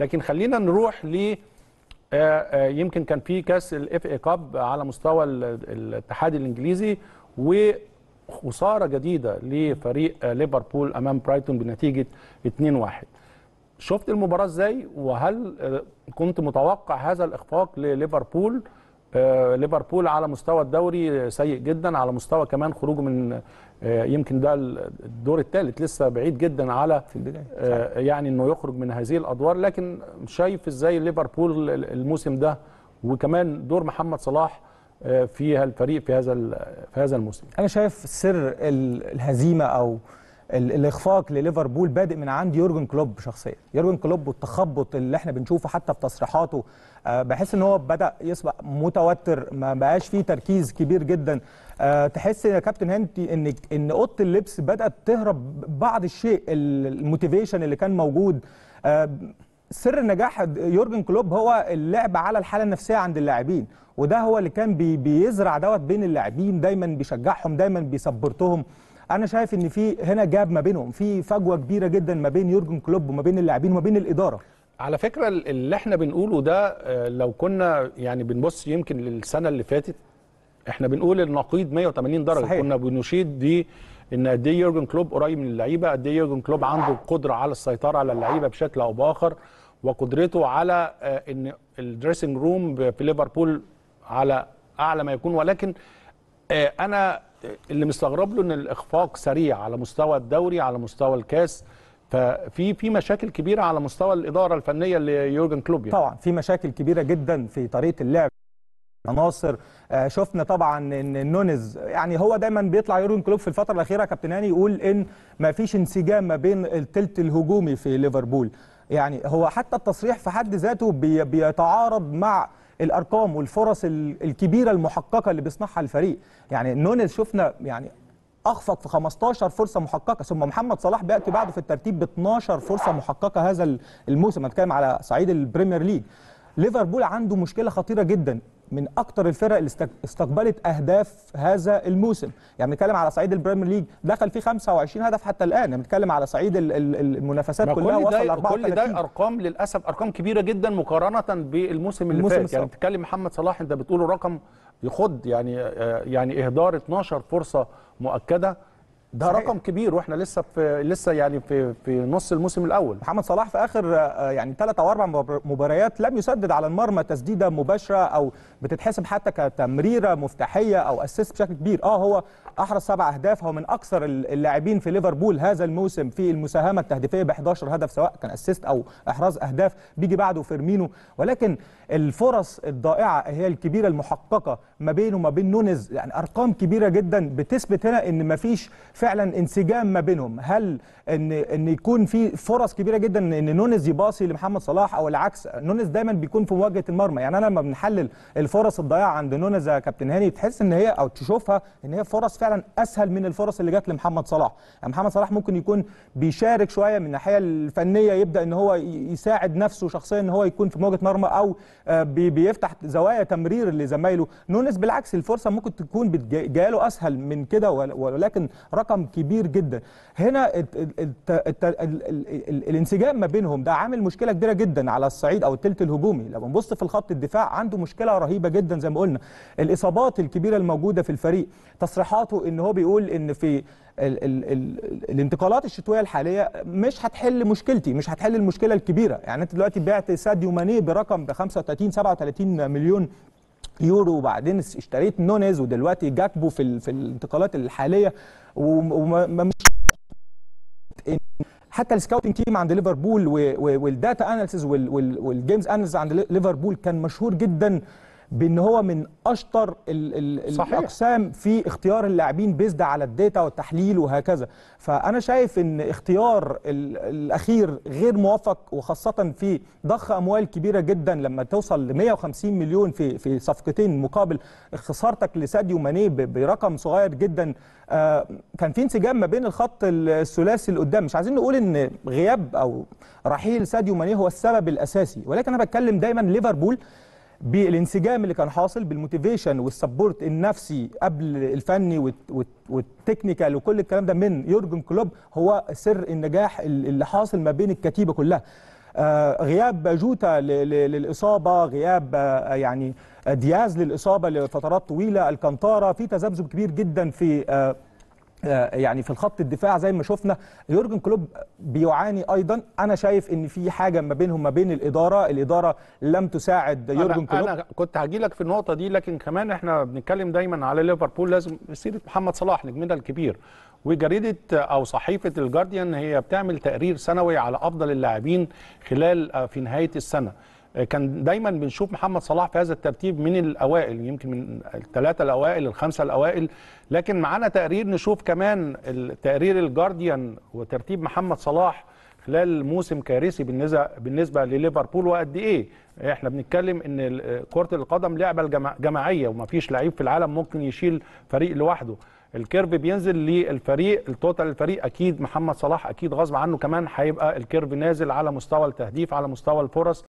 لكن خلينا نروح ل آه، آه، يمكن كان في كاس ال FA Cup على مستوى ال- الاتحاد الانجليزي وخسارة جديدة لفريق آه، ليفربول أمام برايتون بنتيجة 2-1 شفت المباراة إزاي؟ وهل كنت متوقع هذا الإخفاق لليفربول؟ ليفربول على مستوى الدوري سيء جدا على مستوى كمان خروجه من آه، يمكن ده الدور الثالث لسه بعيد جدا على في البداية. آه، يعني إنه يخرج من هذه الأدوار لكن شايف إزاي ليفربول الموسم ده وكمان دور محمد صلاح آه، في الفريق في هذا في هذا الموسم. أنا شايف سر ال- الهزيمة أو الإخفاق لليفربول بادئ من عند يورجن كلوب شخصيا. يورجن كلوب والتخبط اللي إحنا بنشوفه حتى في تصريحاته آه، بحس إن هو بدأ يصبح متوتر ما بقاش فيه تركيز كبير جدا. آه، تحس يا كابتن هاني إن إن أوضة اللبس بدأت تهرب بعض الشيء ال- ال motivation اللي كان موجود. آه، سر نجاح يورجن كلوب هو اللعب على الحالة النفسية عند اللاعبين وده هو اللي كان بي بيزرع دوت بين اللاعبين دايما بيشجعهم دايما بيسبورتهم أنا شايف إن في هنا gap ما بينهم في فجوة كبيرة جدا ما بين يورجن كلوب وما بين اللاعبين وما بين الإدارة. على فكرة اللي إحنا بنقوله ده آه، لو كنا يعني بنبص يمكن للسنة اللي فاتت إحنا بنقول النقيض 180 درجة. صحيح. كنا بنشيد دي إن قد إيه يورجن كلوب قريب من اللعيبة قد إيه يورجن كلوب عنده قدرة على السيطرة على اللعيبة بشكل أو بآخر وقدرته على آه، إن ال dressing room في ليفربول على أعلى ما يكون. ولكن آه، أنا اللي مستغرب له إن الإخفاق سريع على مستوى الدوري على مستوى الكاس. ففي في مشاكل كبيرة على مستوى الإدارة الفنية ليورجن كلوب يعني. طبعا في مشاكل كبيرة جدا في طريقة اللعب. عناصر آه، شفنا طبعا إن نونز يعني هو دايما بيطلع يورجن كلوب في الفترة الأخيرة كابتن هاني يقول إن ما فيش انسجام ما بين التلت الهجومي في ليفربول. يعني هو حتى التصريح في حد ذاته بي بيتعارض مع الأرقام والفرص ال- الكبيرة المحققة اللي بيصنعها الفريق. يعني نونز شفنا يعني أخفق في 15 فرصة محققة. ثم محمد صلاح بيأتي بعده في الترتيب ب 12 فرصة محققة هذا الموسم. هنتكلم على صعيد ال Premier League. ليفربول عنده مشكلة خطيرة جدا. من أكتر الفرق اللي استق- استقبلت أهداف هذا الموسم. يعني بنتكلم على صعيد ال Premier League دخل فيه 25 هدف حتى الآن. يعني بنتكلم على صعيد ال- ال- المنافسات كلها كل وصل ل ده 34 كل ده أرقام للأسف أرقام كبيرة جدا مقارنة بالموسم اللي فات. يعني بتتكلم محمد صلاح أنت بتقول رقم يخض يعني آه، يعني إهدار 12 فرصة مؤكدة. ده صحيح. رقم كبير وإحنا لسه في لسه يعني في في نص الموسم الأول. محمد صلاح في آخر آه، يعني ثلاث أو أربع مبار- مباريات لم يسدد على المرمى تسديدة مباشرة أو بتتحسب حتى كتمريرة مفتاحية أو assist بشكل كبير. آه هو أحرز سبع أهداف. هو من أكثر ال- اللاعبين في ليفربول هذا الموسم في المساهمة التهديفية ب 11 هدف سواء كان assist أو إحراز أهداف. بيجي بعده فيرمينو. ولكن الفرص الضائعة هي الكبيرة المحققة ما بينه وما بين نونز يعني أرقام كبيرة جدا. بتثبت هنا إن مفيش فعلا انسجام ما بينهم. هل إن إن يكون في فرص كبيرة جدا إن نونز يباصي لمحمد صلاح أو العكس؟ نونز دايما بيكون في مواجهة المرمى. يعني أنا لما بنحلل الفرص الضائعه عند نونز يا كابتن هاني تحس إن هي أو تشوفها إن هي فرص فعلا أسهل من الفرص اللي جت لمحمد صلاح. يعني محمد صلاح ممكن يكون بيشارك شوية من الناحية الفنية يبدأ إن هو يساعد نفسه شخصيا إن هو يكون في مواجهة مرمى أو آه، بي- بيفتح زوايا تمرير لزمايله. نونز بالعكس الفرصة ممكن تكون بتجا- جاله أسهل من كده ول- ولكن رقم كبير جدا. هنا الانسجام ما بينهم ده عامل مشكلة كبيرة جدا على الصعيد أو التلت الهجومي. لما نبص في الخط الدفاع عنده مشكلة رهيبة جدا زي ما قلنا. الإصابات الكبيرة الموجودة في الفريق تصريحاته إن هو بيقول إن في ال ال ال الانتقالات الشتوية الحالية مش هتحل مشكلتي مش هتحل المشكلة الكبيرة. يعني أنت دلوقتي بعت ساديو ماني برقم ب 35 37 مليون يورو وبعدين اشتريت نونيز ودلوقتي جاكبو في في الانتقالات الحالية وما ما- مش حتى ال scouting team عند ليفربول وال data وال- وال games analysis عند لي- ليفربول كان مشهور جدا. بان هو من اشطر ال- ال- صحيح. الاقسام في اختيار اللاعبين based على ال data والتحليل وهكذا. فانا شايف ان اختيار ال- الاخير غير موفق وخاصة في ضخ اموال كبيرة جدا لما توصل ل 150 مليون في في صفقتين مقابل خسارتك لساديو ماني برقم صغير جدا. آه، كان في انسجام ما بين الخط الثلاثي اللي قدام مش عايزين نقول ان غياب أو رحيل ساديو ماني هو السبب الأساسي ولكن أنا بتكلم دايما ليفربول. بالانسجام اللي كان حاصل بال motivation وال support النفسي قبل الفني والت- والت- وال technical وكل الكلام ده من يورجن كلوب هو سر النجاح اللي حاصل ما بين الكتيبة كلها. آه، غياب جوتا للإصابة غياب آه، يعني دياز للإصابة لفترات طويلة الكانتارا في تذبذب كبير جدا في آه، آه، يعني في الخط الدفاع زي ما شفنا يورجن كلوب بيعاني أيضا. أنا شايف إن في حاجة ما بينهم ما بين الإدارة الإدارة لم تساعد يورجن كلوب. أنا كنت هاجي لك في النقطة دي لكن كمان إحنا بنتكلم دايما على ليفربول. لازم سيرة محمد صلاح نجمنا الكبير. وجريدة أو صحيفة الجارديان هي بتعمل تقرير سنوي على أفضل اللاعبين خلال آه، في نهاية السنة. آه، كان دايما بنشوف محمد صلاح في هذا الترتيب من الأوائل يمكن من الثلاثة الأوائل الخمسة الأوائل. لكن معانا تقرير نشوف كمان تقرير الجارديان وترتيب محمد صلاح خلال موسم كارثي بالنسبة لليفربول. وقد إيه؟ إحنا بنتكلم إن كرة القدم لعبة جماعية ومفيش لعيب في العالم ممكن يشيل فريق لوحده. ال curve بينزل للفريق ال total الفريق أكيد محمد صلاح أكيد غصب عنه كمان هيبقى ال curve نازل على مستوى التهديف على مستوى الفرص.